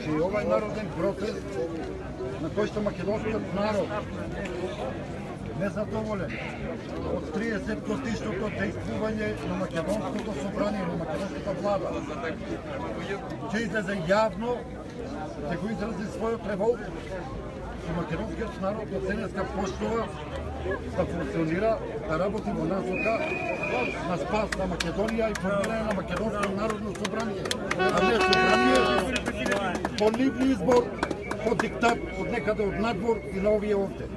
Значи, овај народен протест на кој што македонскиот народ незадоволен од 30 годишното действување на македонското собрание, на македонската влада, ќе излезе јавно, ќе го изрази својот револт што македонскиот народ од денеска почнува да функционира, да работи во насока на спас на Македонија и формирање на Македонско народно собрание, собрание по нивни избор, по диктат од некаде од надвор и на овие овде.